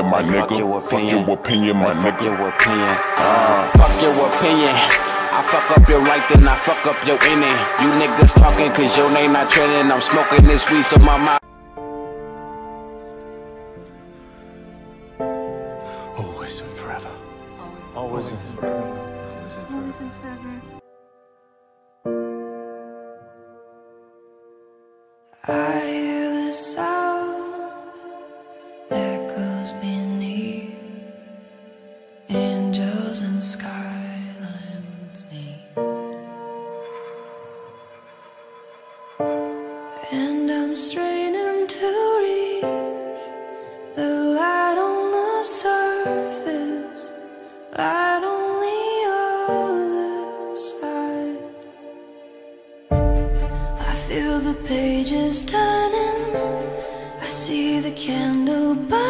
opinion, my nigga. Fuck your Fuck opinion. your opinion, my Fuck nigga. your opinion. Uh, fuck your opinion. I fuck up your right, then I fuck up your inning. You niggas talking cause your name not trending. I'm smoking this weed so my mind. Always and forever. Always and forever. Always and forever. Straining to reach the light on the surface, light on the other side. I feel the pages turning. I see the candle burning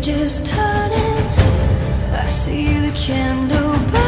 pages turning. I see the candle burning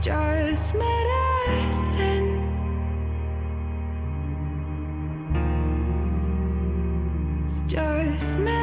just medicine. It's just medicine.